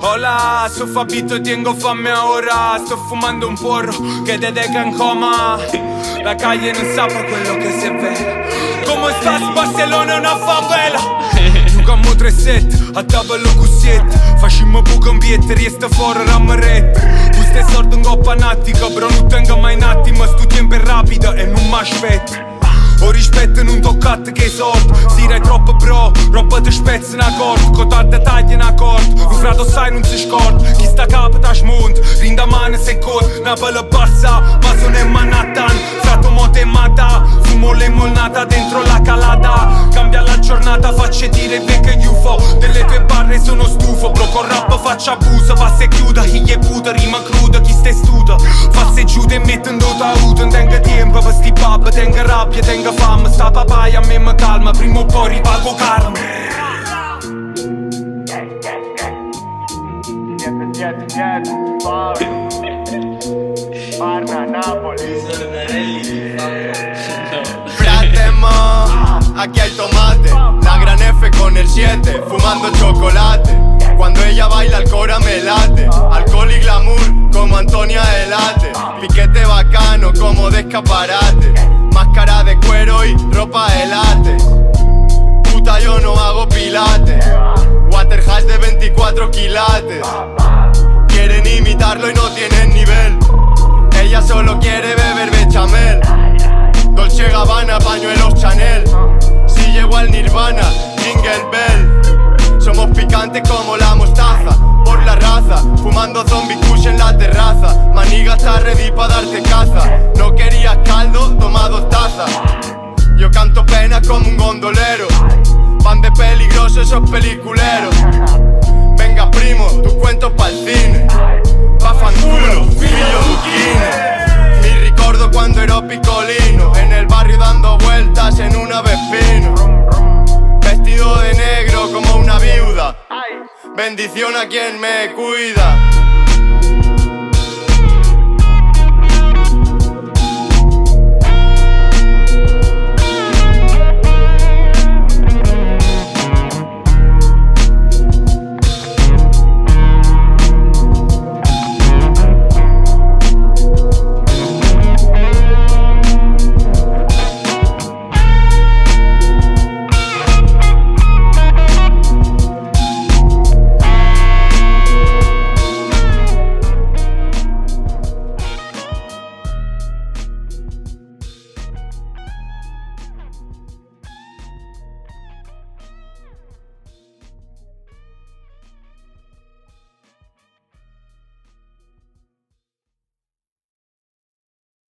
Hola, soy Fabito, tengo fame ahora. Estoy fumando un porro que te deja en coma. La calle non sa per quello che si vede Come sta Barcellona una favela. Giocammo 3-7, a tavola cussietta Facciamo buco un biette, riesta fuori rammaretta Queste sorte in coppa nattica Però non tengo mai un attimo Sto tempo è rapido e non mi aspetto Ho rispetto non toccate che soldi Sirai troppo bro, Pezzi na kort, kotat tagli na kort Uz vrado saj nun si scorda, chi sta capo tash mund Rinda mano se kot, na bëllë ma sono in manatan, frato mote mata Fumo le molnata dentro la calata. Cambia la giornata, faccio dire becche UFO Delle tue barre sono stufo, blocco rap, faccio abuso. Passe chiuda, chi è puta, rima cruda, chi ste studa e giude, in dota non tenga tempo Per sti bab, tenga rabbia, tenga fame Sta papaya a me mi calma, prima o poi ripago karma. Napoli Fratemo, aquí hay tomate. La gran F con el 7, fumando chocolate. Cuando ella baila el cora me late. Alcohol y glamour como Antonia Elate Piquete bacano como de escaparate. Máscara de cuero y ropa de late. Puta yo no hago pilates. Waterhash de 24 quilates Quieren imitarlo y no tienen nivel. Ella solo quiere beber bechamel. Dolce Gabbana, pañuelos Chanel. Si llego al Nirvana, Jingle Bell. Somos picantes como la mostaza Por la raza, fumando zombie kush en la terraza. Maniga está ready pa' darte caza. No querías caldo, toma dos tazas. Yo canto pena como un gondolero. Van de peligrosos esos peliculeros Bendición a quien me cuida